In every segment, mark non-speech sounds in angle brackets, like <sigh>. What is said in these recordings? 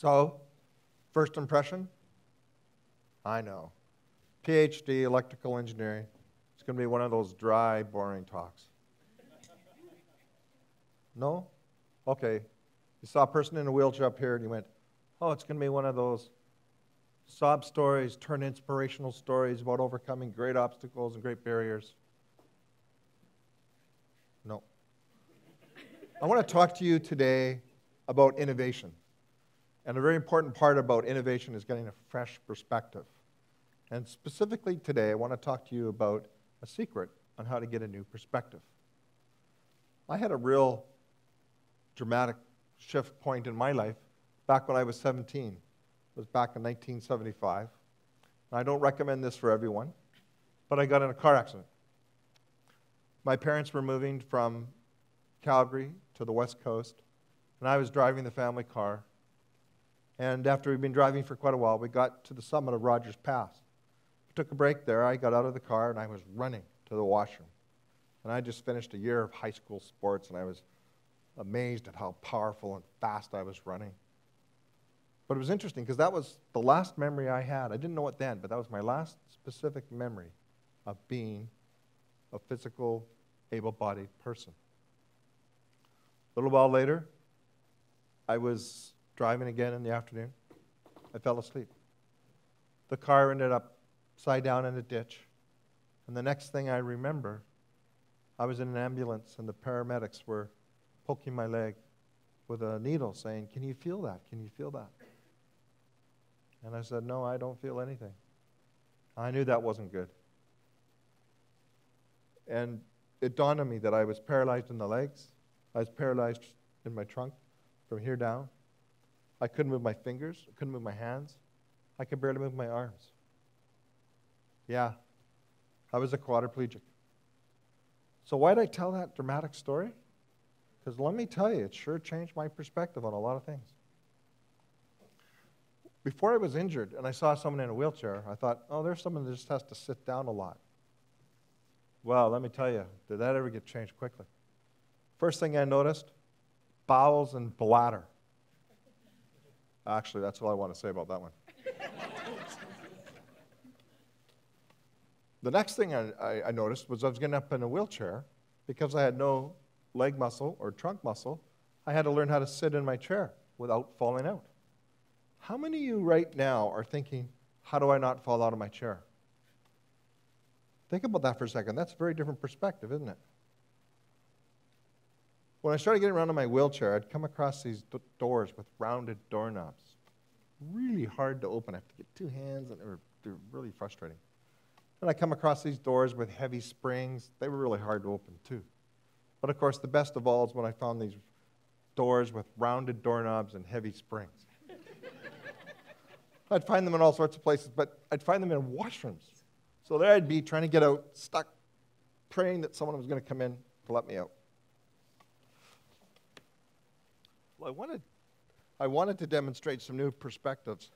So, first impression? I know. PhD, electrical engineering. It's going to be one of those dry, boring talks. No? Okay. You saw a person in a wheelchair up here and you went, oh, it's going to be one of those sob stories, turn inspirational stories about overcoming great obstacles and great barriers. No. I want to talk to you today about innovation. And a very important part about innovation is getting a fresh perspective. And specifically today, I want to talk to you about a secret on how to get a new perspective. I had a real dramatic shift point in my life back when I was 17. It was back in 1975. I don't recommend this for everyone, but I got in a car accident. My parents were moving from Calgary to the West Coast, and I was driving the family car. And after we'd been driving for quite a while, we got to the summit of Rogers Pass. We took a break there. I got out of the car and I was running to the washroom. And I just finished a year of high school sports, and I was amazed at how powerful and fast I was running. But it was interesting because that was the last memory I had. I didn't know it then, but that was my last specific memory of being a physical, able bodied person. A little while later, I was driving again in the afternoon. I fell asleep. The car ended up side down in a ditch. And the next thing I remember, I was in an ambulance and the paramedics were poking my leg with a needle saying, Can you feel that? Can you feel that? And I said, No, I don't feel anything. I knew that wasn't good. And it dawned on me that I was paralyzed in the legs, I was paralyzed in my trunk from here down. I couldn't move my fingers, I couldn't move my hands, I could barely move my arms. Yeah, I was a quadriplegic. So, why did I tell that dramatic story? Because let me tell you, it sure changed my perspective on a lot of things. Before I was injured and I saw someone in a wheelchair, I thought, oh, there's someone that just has to sit down a lot. Well, let me tell you, did that ever get changed quickly? First thing I noticed bowels and bladder. Actually, that's all I want to say about that one. the next thing I, I, I, noticed was I was getting up in a wheelchair because I had no leg muscle or trunk muscle, I had to learn how to sit in my chair without falling out. How many of you right now are thinking, how do I not fall out of my chair? Think about that for a second. That's a very different perspective, isn't it? When I started getting around in my wheelchair, I'd come across these d- doors with rounded doorknobs. Really hard to open. I have to get two hands, and they were, they were really frustrating. Then I come across these doors with heavy springs. They were really hard to open, too. But of course, the best of all is when I found these doors with rounded doorknobs and heavy springs. <laughs> I'd find them in all sorts of places, but I'd find them in washrooms. So there I'd be trying to get out, stuck, praying that someone was going to come in to let me out. Well, I wanted, I wanted to demonstrate some new perspectives.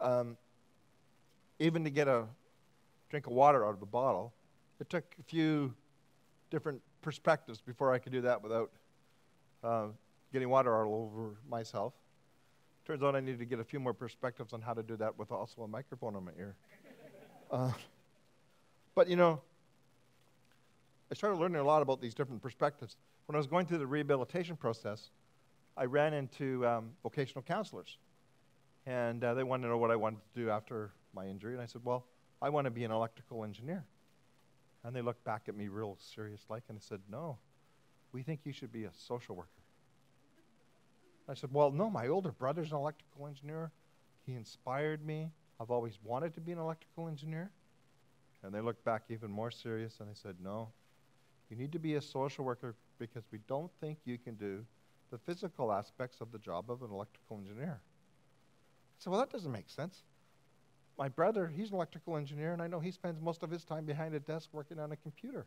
Um, even to get a drink of water out of a bottle, it took a few different perspectives before I could do that without uh, getting water all over myself. Turns out I needed to get a few more perspectives on how to do that with also a microphone on my ear. <laughs> Uh, but you know, I started learning a lot about these different perspectives. When I was going through the rehabilitation process, I ran into um, vocational counselors. And uh, they wanted to know what I wanted to do after my injury. And I said, Well, I want to be an electrical engineer. And they looked back at me real serious like and they said, No, we think you should be a social worker. I said, Well, no, my older brother's an electrical engineer. He inspired me. I've always wanted to be an electrical engineer. And they looked back even more serious and they said, No, you need to be a social worker because we don't think you can do the physical aspects of the job of an electrical engineer. I said, Well, that doesn't make sense my brother, he's an electrical engineer, and I know he spends most of his time behind a desk working on a computer.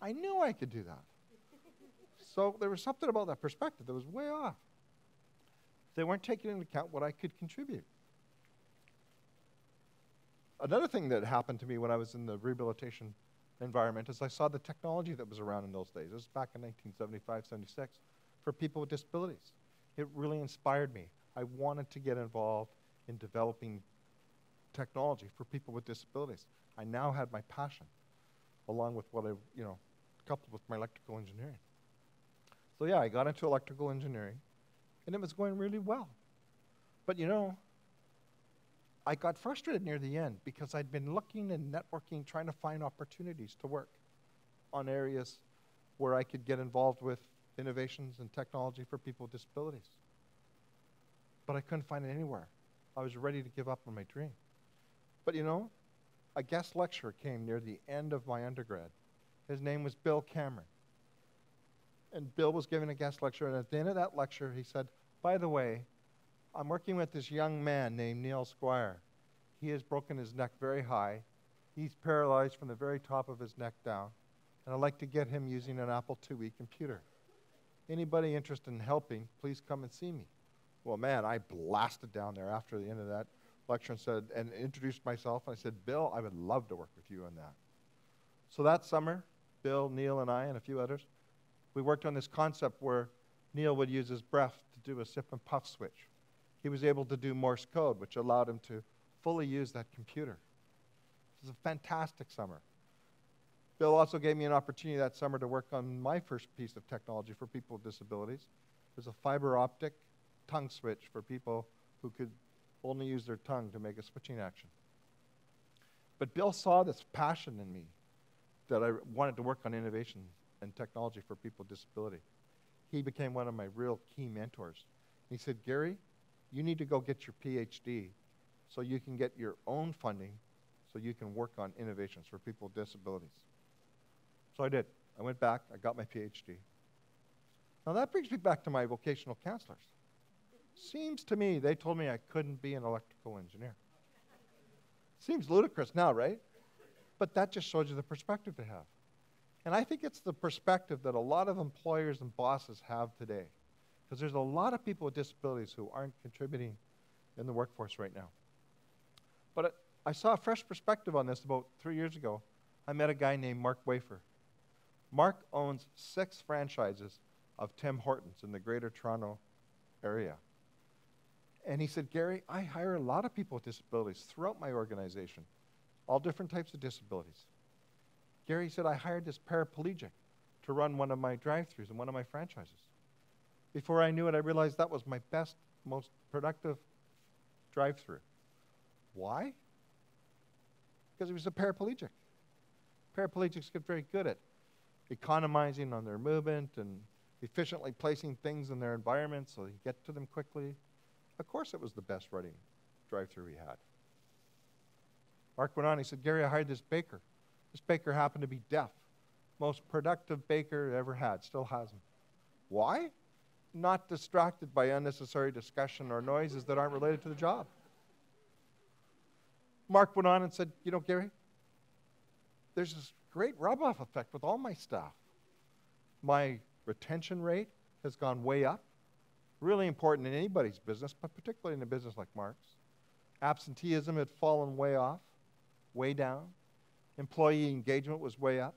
I knew I could do that. <laughs> So there was something about that perspective that was way off. They weren't taking into account what I could contribute. Another thing that happened to me when I was in the rehabilitation environment is I saw the technology that was around in those days. It was back in 1975, 76, for people with disabilities. It really inspired me. I wanted to get involved in developing technology for people with disabilities. I now had my passion, along with what I, you know, coupled with my electrical engineering. So yeah, I got into electrical engineering, and it was going really well. But you know, I got frustrated near the end because I'd been looking and networking, trying to find opportunities to work on areas where I could get involved with innovations and technology for people with disabilities. But I couldn't find it anywhere. I was ready to give up on my dream. But you know, a guest lecturer came near the end of my undergrad. His name was Bill Cameron. And Bill was giving a guest lecture, and at the end of that lecture, he said, By the way, I'm working with this young man named Neil Squire. He has broken his neck very high. He's paralyzed from the very top of his neck down. And I'd like to get him using an Apple IIe computer. Anybody interested in helping, please come and see me. Well, man, I blasted down there after the end of that lecture and said, and introduced myself. And I said, Bill, I would love to work with you on that. So that summer, Bill, Neil, and I, and a few others, we worked on this concept where Neil would use his breath to do a sip and puff switch he was able to do Morse code, which allowed him to fully use that computer. It was a fantastic summer. Bill also gave me an opportunity that summer to work on my first piece of technology for people with disabilities. It was a fiber optic tongue switch for people who could only use their tongue to make a switching action. But Bill saw this passion in me that I wanted to work on innovation and technology for people with disability. He became one of my real key mentors. He said, Gary, you need to go get your PhD so you can get your own funding so you can work on innovations for people with disabilities. So I did. I went back, I got my PhD. Now that brings me back to my vocational counselors. Seems to me they told me I couldn't be an electrical engineer. Seems ludicrous now, right? But that just shows you the perspective they have. And I think it's the perspective that a lot of employers and bosses have today. Because there's a lot of people with disabilities who aren't contributing in the workforce right now. But I saw a fresh perspective on this about three years ago. I met a guy named Mark Wafer. Mark owns six franchises of Tim Hortons in the greater Toronto area. And he said, Gary, I hire a lot of people with disabilities throughout my organization, all different types of disabilities. Gary said, I hired this paraplegic to run one of my drive throughs in one of my franchises. Before I knew it, I realized that was my best, most productive drive through. Why? Because he was a paraplegic. Paraplegics get very good at economizing on their movement and efficiently placing things in their environment so they get to them quickly. Of course, it was the best running drive through he had. Mark went on, he said, Gary, I hired this baker. This baker happened to be deaf. Most productive baker ever had, still has him. Why? not distracted by unnecessary discussion or noises that aren't related to the job. Mark went on and said, You know, Gary, there's this great rub off effect with all my staff. My retention rate has gone way up. Really important in anybody's business, but particularly in a business like Mark's. Absenteeism had fallen way off, way down. Employee engagement was way up.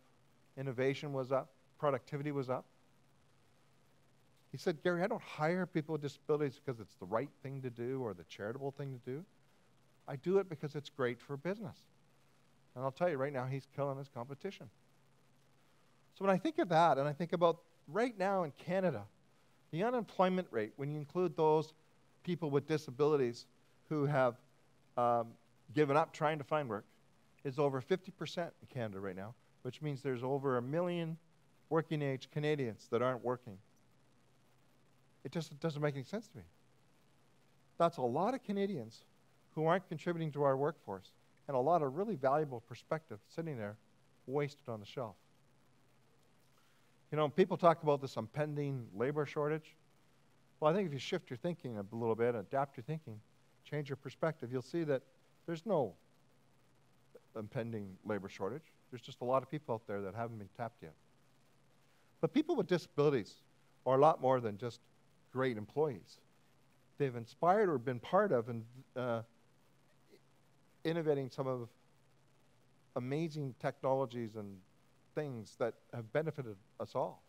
Innovation was up. Productivity was up. He said, Gary, I don't hire people with disabilities because it's the right thing to do or the charitable thing to do. I do it because it's great for business. And I'll tell you right now, he's killing his competition. So when I think of that, and I think about right now in Canada, the unemployment rate, when you include those people with disabilities who have um, given up trying to find work, is over 50% in Canada right now, which means there's over a million working age Canadians that aren't working. It just doesn't make any sense to me. That's a lot of Canadians who aren't contributing to our workforce and a lot of really valuable perspective sitting there wasted on the shelf. You know, people talk about this impending labor shortage. Well, I think if you shift your thinking a little bit, adapt your thinking, change your perspective, you'll see that there's no impending labor shortage. There's just a lot of people out there that haven't been tapped yet. But people with disabilities are a lot more than just great employees. They've inspired or been part of and uh, innovating some of amazing technologies and things that have benefited us all.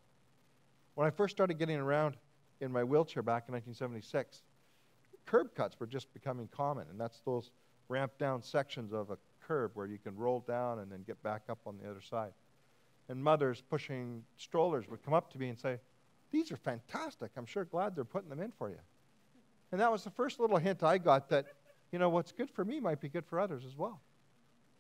When I first started getting around in my wheelchair back in 1976, curb cuts were just becoming common, and that's those ramp down sections of a curb where you can roll down and then get back up on the other side. And mothers pushing strollers would come up to me and say, These are fantastic. I'm sure glad they're putting them in for you. And that was the first little hint I got that, you know, what's good for me might be good for others as well.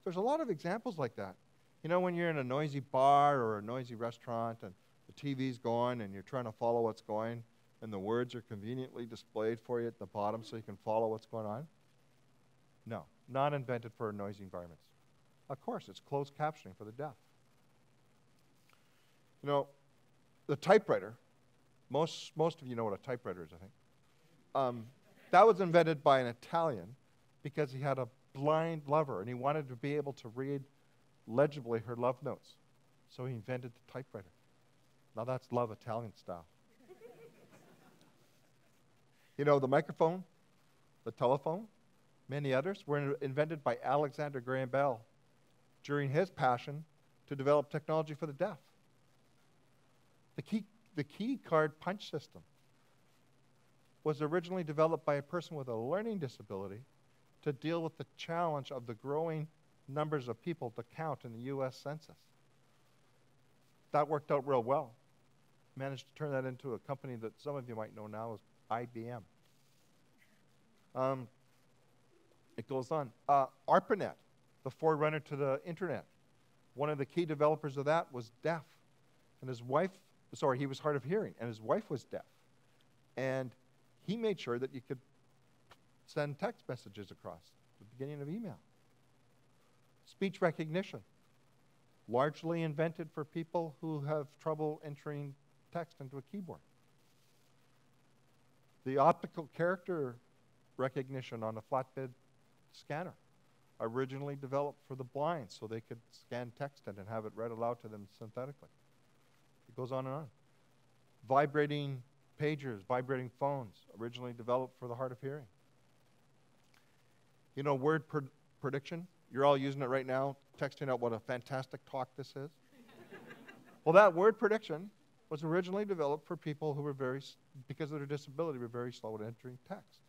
There's a lot of examples like that. You know, when you're in a noisy bar or a noisy restaurant and the TV's going and you're trying to follow what's going, and the words are conveniently displayed for you at the bottom so you can follow what's going on? No, not invented for noisy environments. Of course, it's closed captioning for the deaf. You know, the typewriter, most, most of you know what a typewriter is, I think. Um, that was invented by an Italian because he had a blind lover and he wanted to be able to read legibly her love notes. So he invented the typewriter. Now that's love Italian style. you know, the microphone, the telephone, many others were invented by Alexander Graham Bell during his passion to develop technology for the deaf. The key, the key card punch system was originally developed by a person with a learning disability to deal with the challenge of the growing numbers of people to count in the U.S. Census. That worked out real well. Managed to turn that into a company that some of you might know now as IBM. Um, it goes on. Uh, ARPANET, the forerunner to the internet. One of the key developers of that was deaf. And his wife, sorry, he was hard of hearing, and his wife was deaf. And he made sure that you could send text messages across the beginning of email. Speech recognition, largely invented for people who have trouble entering text into a keyboard. The optical character recognition on a flatbed scanner, originally developed for the blind so they could scan text and have it read aloud to them synthetically. It goes on and on. Vibrating pagers, vibrating phones, originally developed for the hard of hearing. You know, word prediction, you're all using it right now, texting out what a fantastic talk this is. <laughs> well, that word prediction was originally developed for people who were very, because of their disability, were very slow at entering text.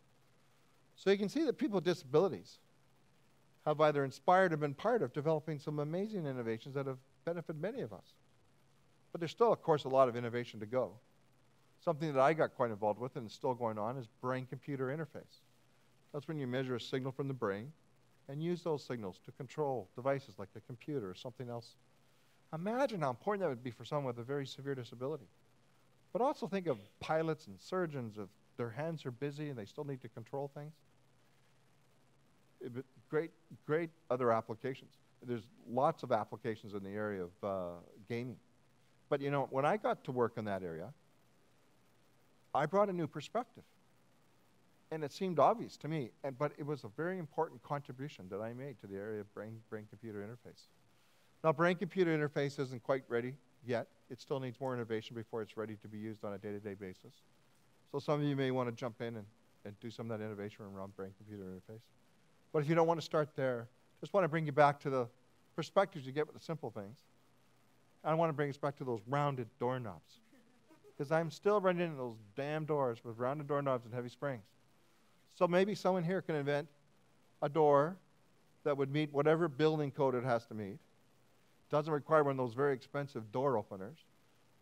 So you can see that people with disabilities have either inspired or been part of developing some amazing innovations that have benefited many of us. But there's still, of course, a lot of innovation to go. Something that I got quite involved with and is still going on is brain computer interface. That's when you measure a signal from the brain and use those signals to control devices like a computer or something else. Imagine how important that would be for someone with a very severe disability. But also think of pilots and surgeons if their hands are busy and they still need to control things great, great other applications. There's lots of applications in the area of uh, gaming. But you know, when I got to work in that area, I brought a new perspective. And it seemed obvious to me, and, but it was a very important contribution that I made to the area of brain, brain computer interface. Now, brain computer interface isn't quite ready yet. It still needs more innovation before it's ready to be used on a day to day basis. So, some of you may want to jump in and, and do some of that innovation around brain computer interface. But if you don't want to start there, just want to bring you back to the perspectives you get with the simple things. I want to bring us back to those rounded doorknobs. Because I'm still running into those damn doors with rounded doorknobs and heavy springs. So maybe someone here can invent a door that would meet whatever building code it has to meet. Doesn't require one of those very expensive door openers.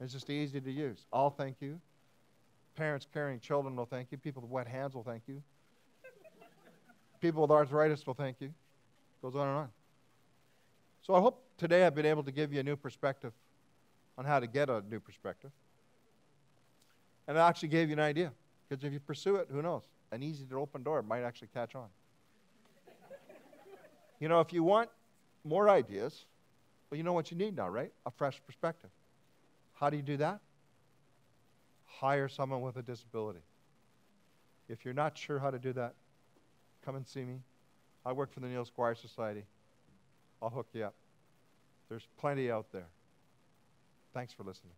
It's just easy to use. I'll thank you. Parents carrying children will thank you. People with wet hands will thank you. People with arthritis will thank you. Goes on and on. So I hope today I've been able to give you a new perspective on how to get a new perspective. And I actually gave you an idea. Because if you pursue it, who knows? An easy to open door might actually catch on. <laughs> you know, if you want more ideas, well, you know what you need now, right? A fresh perspective. How do you do that? Hire someone with a disability. If you're not sure how to do that, Come and see me. I work for the Neil Squire Society. I'll hook you up. There's plenty out there. Thanks for listening.